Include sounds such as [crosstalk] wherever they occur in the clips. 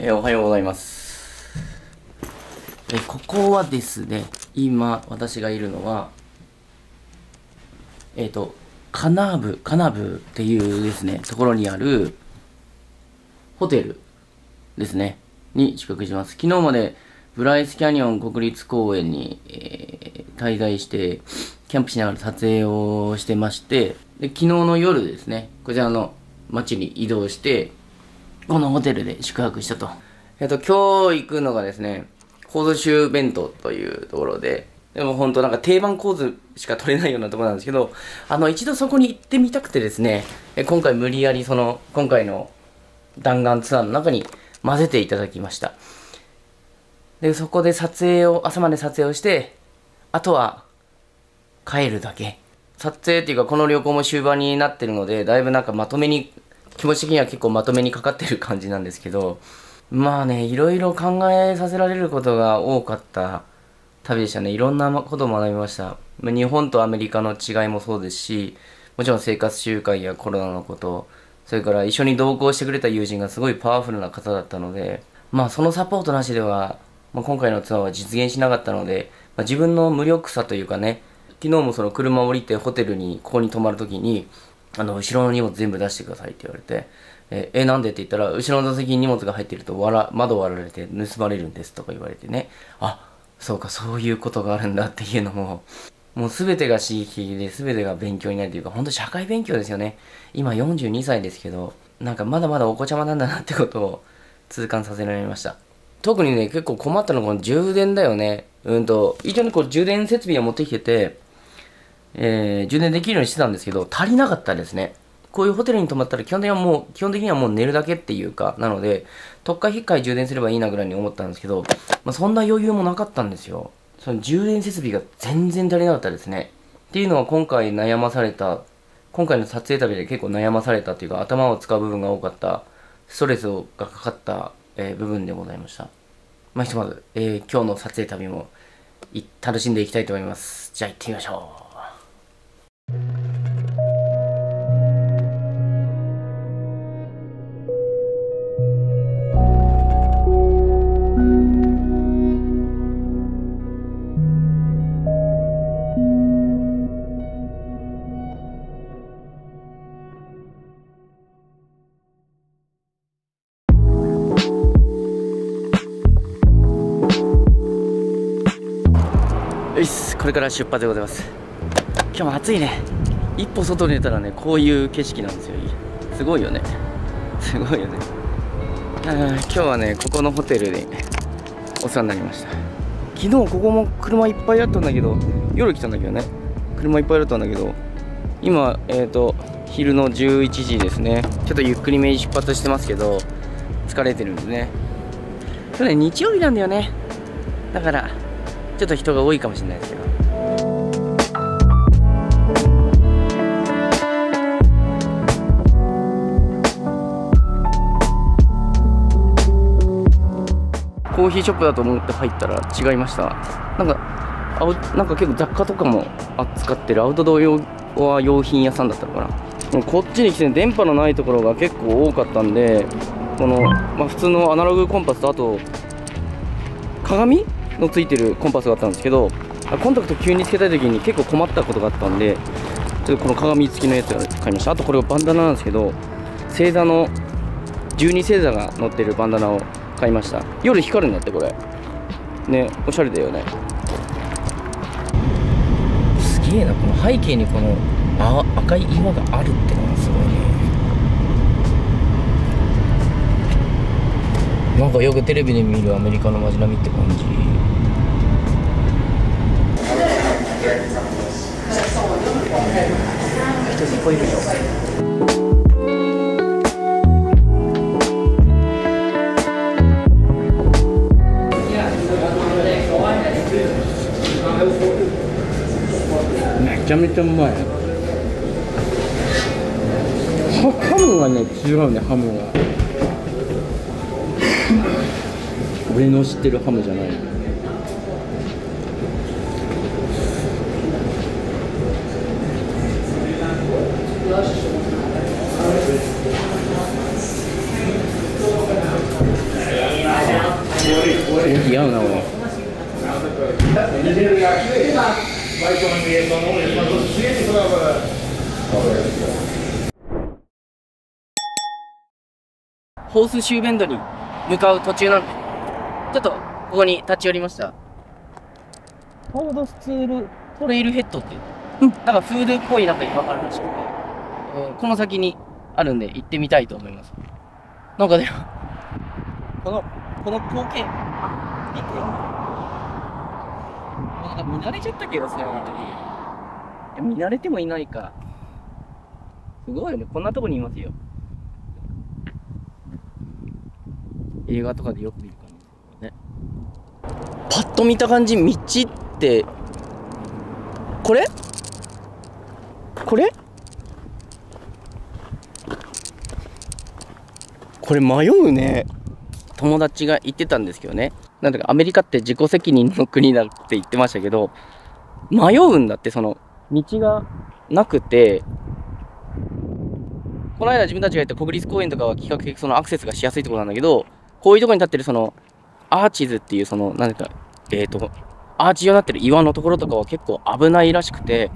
えー、おはようございます。えー、ここはですね、今、私がいるのは、えっ、ー、と、カナーブ、カナブっていうですね、ところにある、ホテルですね、に宿泊します。昨日まで、ブライスキャニオン国立公園に、えー、滞在して、キャンプしながら撮影をしてまして、で、昨日の夜ですね、こちらの街に移動して、このホテルで宿泊したと。えっと、今日行くのがですね、コード州弁当というところで、でも本当なんか定番構図しか取れないようなところなんですけど、あの、一度そこに行ってみたくてですね、え今回無理やりその、今回の弾丸ツアーの中に混ぜていただきました。で、そこで撮影を、朝まで撮影をして、あとは帰るだけ。撮影っていうかこの旅行も終盤になってるので、だいぶなんかまとめに気持ち的には結構まとめにかかってる感じなんですけど、まあね、いろいろ考えさせられることが多かった旅でしたね。いろんなことを学びました。日本とアメリカの違いもそうですし、もちろん生活習慣やコロナのこと、それから一緒に同行してくれた友人がすごいパワフルな方だったので、まあそのサポートなしでは、まあ、今回のツアーは実現しなかったので、まあ、自分の無力さというかね、昨日もその車降りてホテルにここに泊まるときに、あの、後ろの荷物全部出してくださいって言われて、え、え、なんでって言ったら、後ろの座席に荷物が入ってると、わら、窓割られて盗まれるんですとか言われてね、あ、そうか、そういうことがあるんだっていうのも、もう全てが刺激で全てが勉強になるというか、本当社会勉強ですよね。今42歳ですけど、なんかまだまだお子ちゃまなんだなってことを痛感させられました。特にね、結構困ったのはこの充電だよね。うんと、一応ね、これ充電設備を持ってきてて、えー、充電できるようにしてたんですけど、足りなかったですね。こういうホテルに泊まったら基本的にはもう、基本的にはもう寝るだけっていうか、なので、特化引っかい充電すればいいなぐらいに思ったんですけど、まあ、そんな余裕もなかったんですよ。その充電設備が全然足りなかったですね。っていうのは今回悩まされた、今回の撮影旅で結構悩まされたっていうか、頭を使う部分が多かった、ストレスがかかった、えー、部分でございました。まあ、ひとまず、えー、今日の撮影旅も楽しんでいきたいと思います。じゃあ行ってみましょう。れから出発でございます。今日も暑いね。一歩外に出たらねこういう景色なんですよ。すごいよね。すごいよね。今日はねここのホテルでお世話になりました。昨日ここも車いっぱいあったんだけど夜来たんだけどね。車いっぱいあったんだけど今えっ、ー、と昼の11時ですね。ちょっとゆっくりめに出発してますけど疲れてるんですね。今日ね日曜日なんだよね。だからちょっと人が多いかもしれないですけど。コーヒーショップだと思って入ったら違いました。なんかあなんか結構雑貨とかも扱ってるアウトドア用品屋さんだったのかな。こっちに来て電波のないところが結構多かったんでこの、まあ、普通のアナログコンパスとあと鏡のついてるコンパスがあったんですけどコンタクト急につけたい時に結構困ったことがあったんでちょっとこの鏡付きのやつを買いました。あとこれはバンダナなんですけど星座の12星座が乗ってるバンダナを買いました。夜光るんだってこれ。ねおしゃれだよね。すげえなこの背景にこのあ赤い岩があるってのがすごいね。なんかよくテレビで見るアメリカの街並みって感じ。人いっぱいいるよちゃめちゃうまい。ハムがね違うねハムが [laughs] 俺の知ってるハムじゃない。息合うな俺ホースシューベンドに向かう途中なんで、ちょっとここに立ち寄りました。フォードスツールトレイルヘッドっていう、うん、なんかフードっぽいなんか今かららしくて、えーこの先にあるんで行ってみたいと思います。なんかね、この、この光景、見て。なんか見慣れちゃったけどさ、本当に。見慣れてもいないか。すごいよね、こんなとこにいますよ。映画とかでよく見る感じね。パッと見た感じ、道って、これ？これ？これ迷うね。友達が言ってたんですけどね。なんだかアメリカって自己責任の国だって言ってましたけど、迷うんだって、その、道がなくて、この間自分たちが行った国立公園とかは比較的そのアクセスがしやすいところなんだけど、こういうところに立ってるその、アーチズっていうその、なんか、えっ、と、アーチ状になってる岩のところとかは結構危ないらしくて、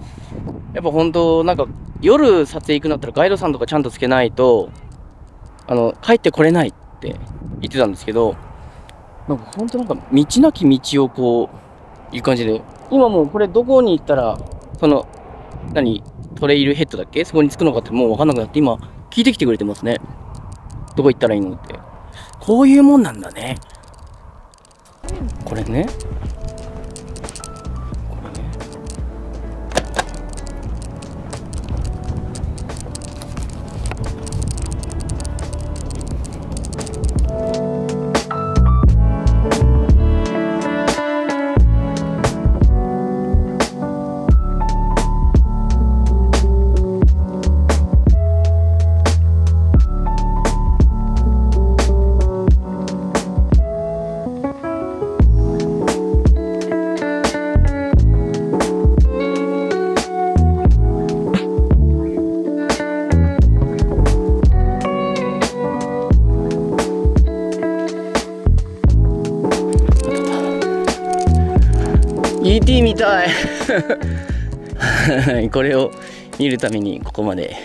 やっぱ本当なんか、夜撮影行くんだったらガイドさんとかちゃんとつけないと、あの、帰ってこれないって言ってたんですけど、なんか本当なんか道なき道をこう、いう感じで、今もうこれどこに行ったら、その、何、トレイルヘッドだっけ？そこに着くのかってもう分かんなくなって、今、聞いてきてくれてますね。どこ行ったらいいのって。こういうもんなんだね。これね。これを見るためにここまで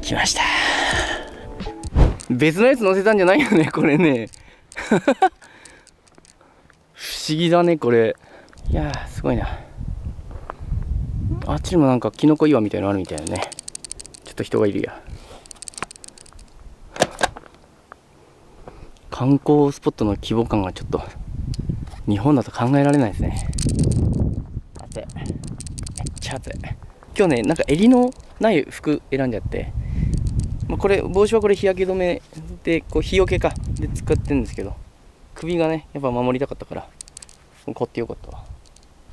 来ました。別のやつ乗せたんじゃないよねこれね。[laughs] 不思議だねこれ。いやすごいな。あっちにもなんかキノコ岩みたいなのあるみたいなね。ちょっと人がいるや。観光スポットの規模感がちょっと日本だと考えられないですね。ちゃ暑い今日ねなんか襟のない服選んじゃって、まあ、これ帽子はこれ日焼け止めでこう日よけか。で使ってるんですけど。首がねやっぱ守りたかったから。買ってよかった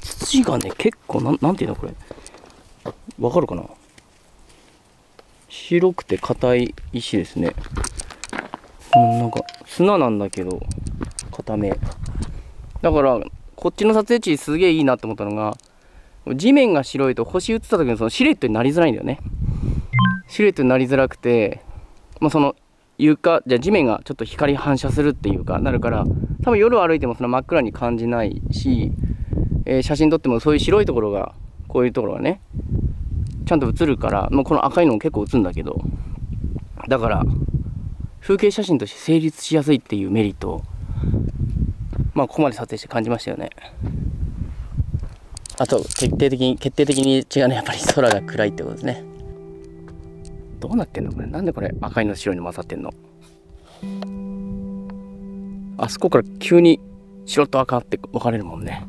土がね結構なんなんていうのこれ。わかるかな？白くて硬い石ですね。うんなんか砂なんだけど硬め。だからこっちの撮影地すげえいいなって思ったのが地面が白いと星映った時のそのシルエットになりづらいんだよね。シルエットになりづらくて、まあ、その床じゃ地面がちょっと光反射するっていうかなるから多分夜歩いてもその真っ暗に感じないし、えー写真撮ってもそういう白いところがこういうところがねちゃんと映るから、まあ、この赤いのも結構映るんだけどだから風景写真として成立しやすいっていうメリットをまあここまで撮影して感じましたよね。あと決定的に決定的に違うのはやっぱり空が暗いってことですね。どうなってんの？これなんでこれ？赤いの白いの混ざってんの？あそこから急に白と赤って分かれるもんね。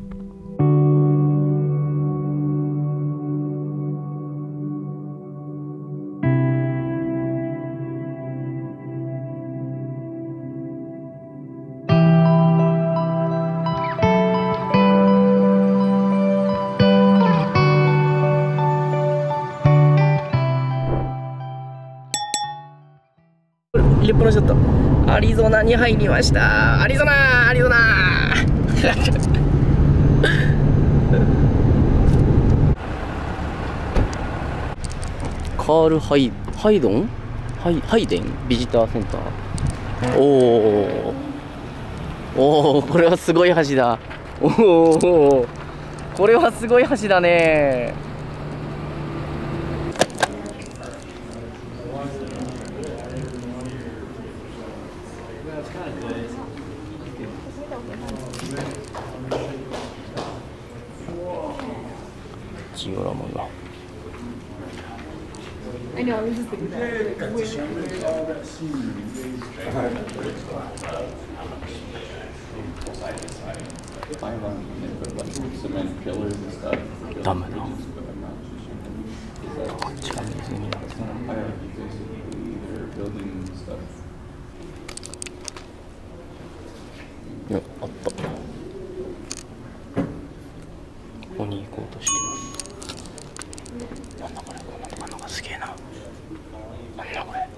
入れっぱなしだったアリゾナに入りました。アリゾナアリゾナ。[laughs] カールハイハイドン？ハイハイデン？ビジターセンター？おおおおこれはすごい橋だ。おおこれはすごい橋だね I know, I was just thinking that. Like, where- Five on, they put like cement pillars and stuff. ダメだ Is that こっちが水になって fire basically they're building stuff? いやあったここに行こうとしてるなんだこれこんなとこあんのがすげえな。なんだこれ。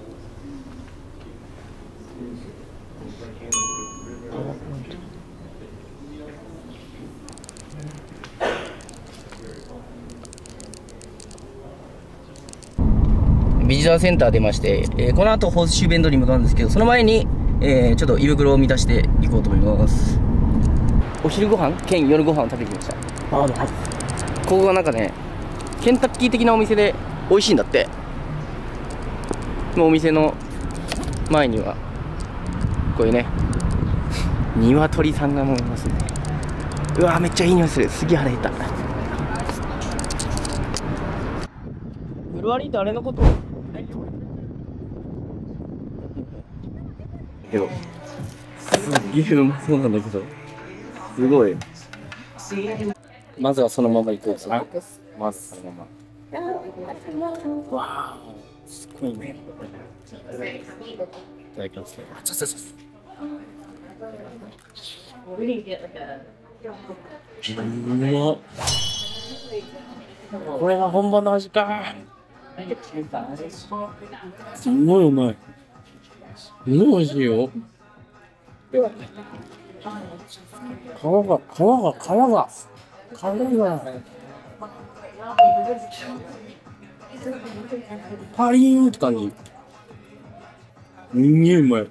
ビジターセンター出まして、えーこの後ホースシューベンドに向かうんですけどその前に、えーちょっと胃袋を満たしていこうと思います。お昼ご飯兼夜ご飯を食べてきました。あはい。ここがなんかねケンタッキー的なお店で美味しいんだって。のお店の前にはこういうね鶏さんがもういますね。うわめっちゃいい匂いする。すげえ腹減った。ブルワリーってあれのこと？けどすっげえうまそうなんだけど。すごい。まずはそのまま行こうまずそのままわあすごいね。いただきますねあちょちょちょ We didn't get like a. うまこれが本場の味か。すごい。うまい。すごい美味しいよ。皮が皮が皮が。皮が。パリーンって感じ。すんげえうまい。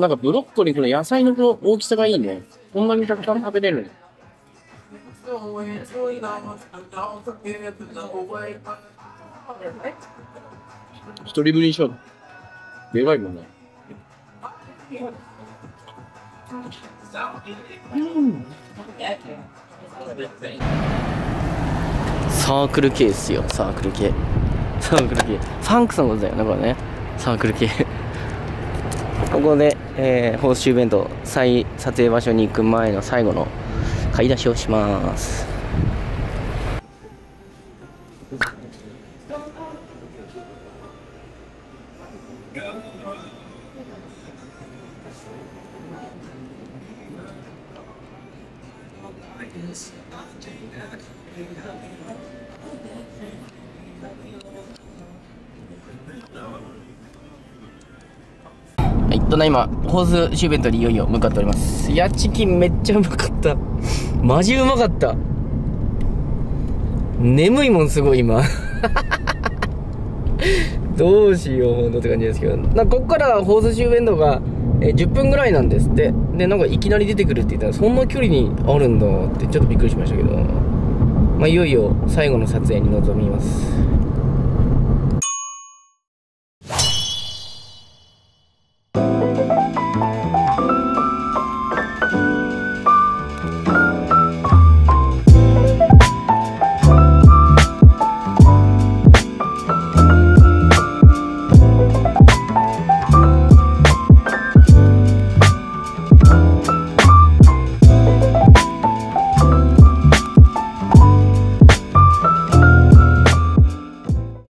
なんかブロッコリーこの野菜の大きさがいいね。こんなにたくさん食べれる。一人分にしよう。でかいもんねサークル系ですよサークル系。サークル系。ファンクスのことだよねこれね。サークル系。ここで、えー、報酬弁当再撮影場所に行く前の最後の買い出しをします。ただいま、ホースシューベントにいよいよ向かっております。いや、チキンめっちゃうまかった。マジうまかった。眠いもんすごい今。[laughs] どうしよう、ほんとって感じですけど。なこっからホースシューベントが、え10分ぐらいなんですって。で、なんかいきなり出てくるって言ったら、そんな距離にあるんだって、ちょっとびっくりしましたけど。まあ、いよいよ最後の撮影に臨みます。